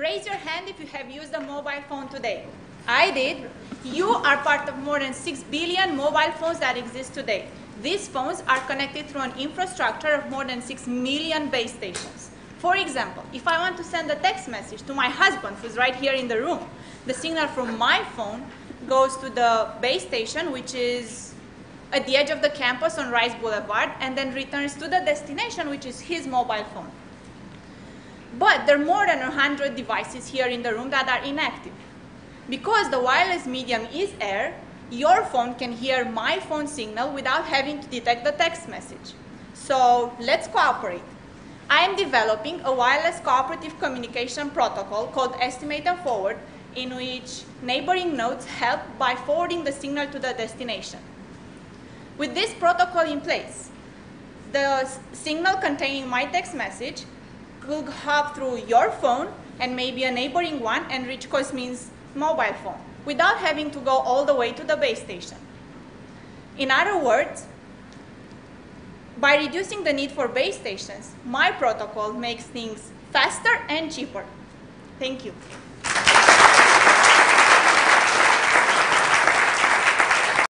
Raise your hand if you have used a mobile phone today. I did. You are part of more than 6 billion mobile phones that exist today. These phones are connected through an infrastructure of more than 6 million base stations. For example, if I want to send a text message to my husband who's right here in the room, the signal from my phone goes to the base station, which is at the edge of the campus on Rice Boulevard, and then returns to the destination, which is his mobile phone. But there are more than 100 devices here in the room that are inactive. Because the wireless medium is air, your phone can hear my phone signal without having to detect the text message. So let's cooperate. I am developing a wireless cooperative communication protocol called Estimate and Forward in which neighboring nodes help by forwarding the signal to the destination. With this protocol in place, the signal containing my text message will hop through your phone and maybe a neighboring one and reach Cosmin's mobile phone without having to go all the way to the base station. In other words, by reducing the need for base stations, my protocol makes things faster and cheaper. Thank you.